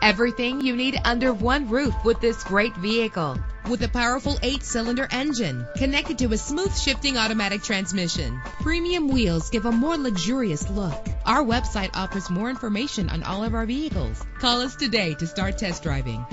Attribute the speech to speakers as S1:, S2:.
S1: Everything you need under one roof with this great vehicle.
S2: With a powerful eight-cylinder engine connected to a smooth shifting automatic transmission, premium wheels give a more luxurious look. Our website offers more information on all of our vehicles. Call us today to start test driving.